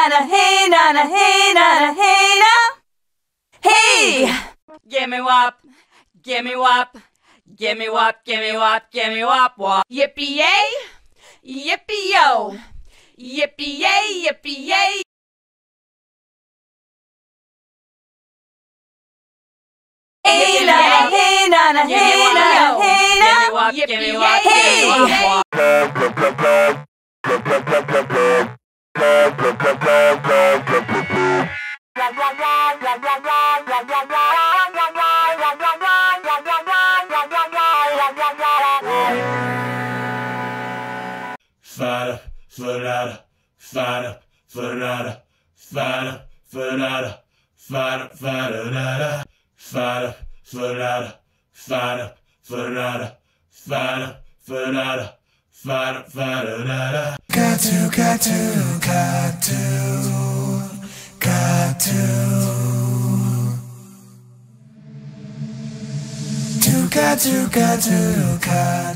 na na, hey na na, hey na na, hey na. Hey! Gimme wop, gimme wop, gimme wop, gimme wop, gimme wop wop. Yippee yay, yippee yo, yippee yay, yippee yay. Hey na na, hey na na, hey na na, hey na. Yippee yay, hey! Fada, fada, fadada, fada, fadada, fada, fadada, fada, fadada, fada, fadada, fada, fadada, fada, fadada. Got to, got to, got to, got to. To, got to, got to, got.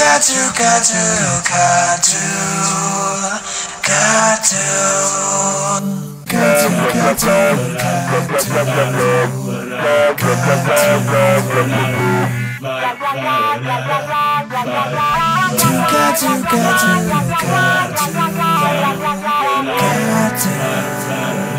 Got to, got to, got to, got to. Got to, got to, got to. To, got to, got to, got to, got to.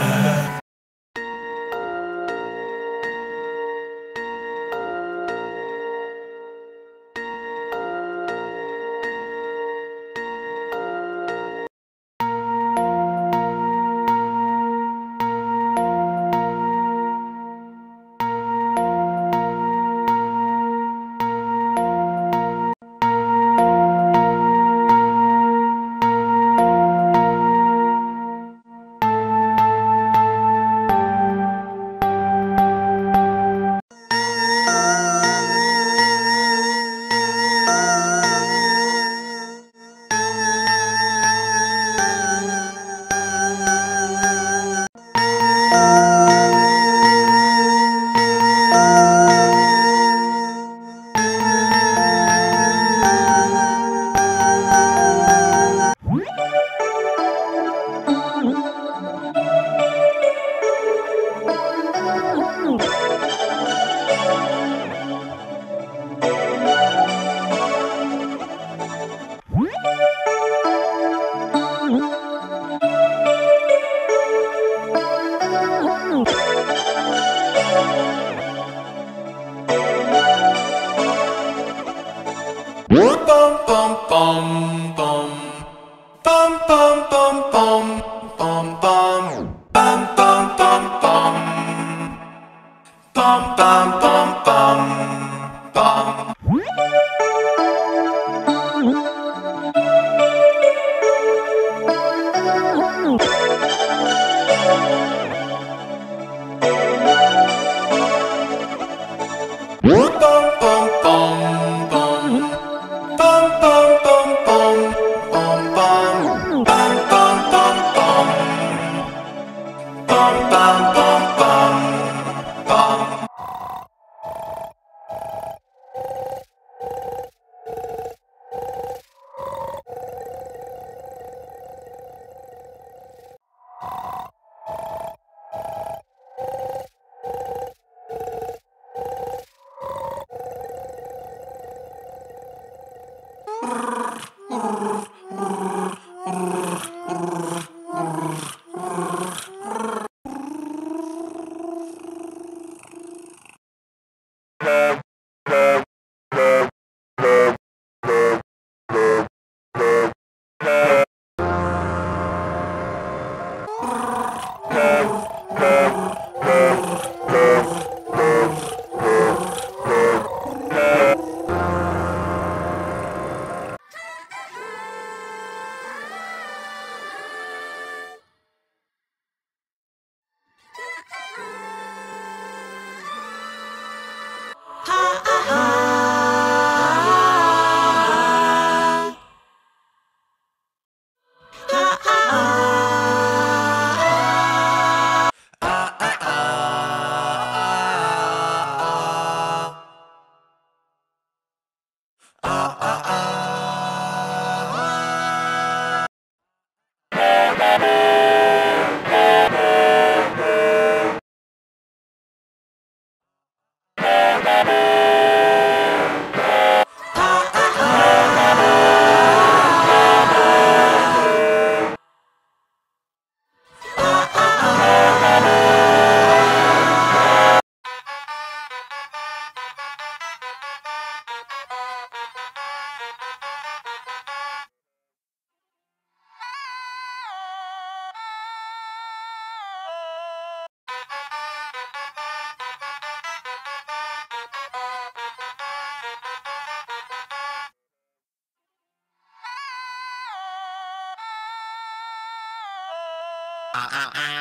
ah, ah, ah.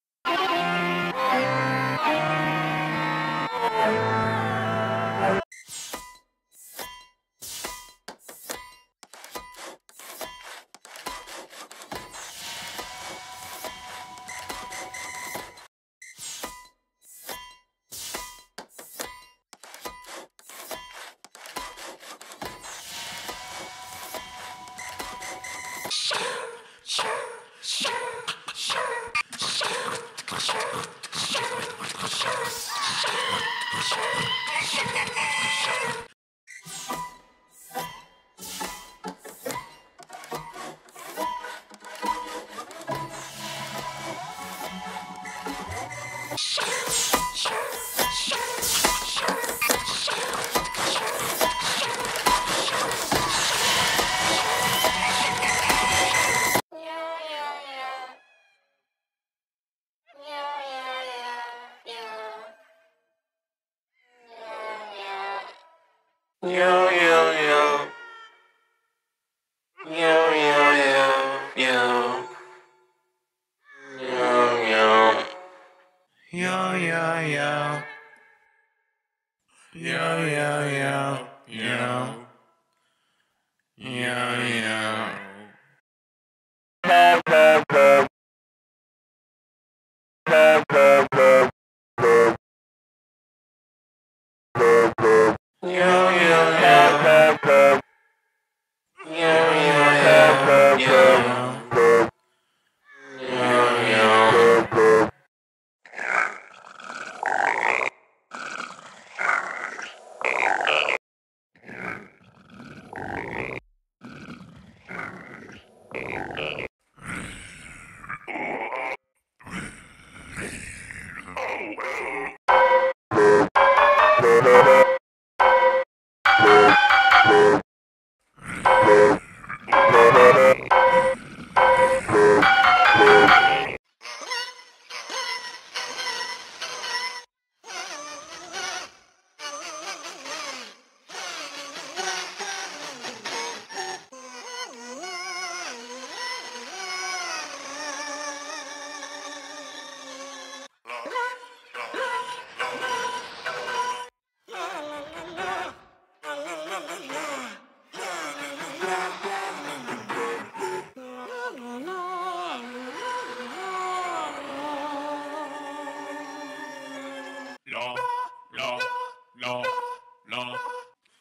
Yeah. yeah, yeah.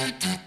Bye.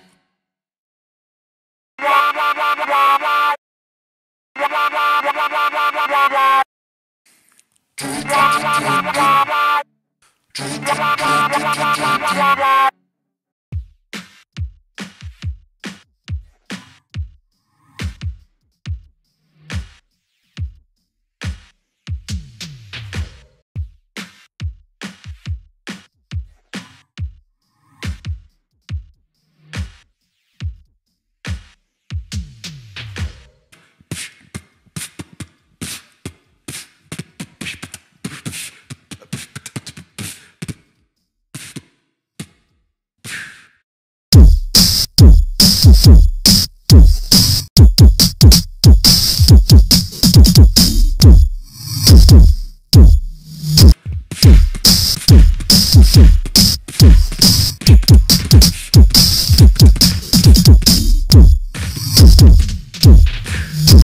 Shit.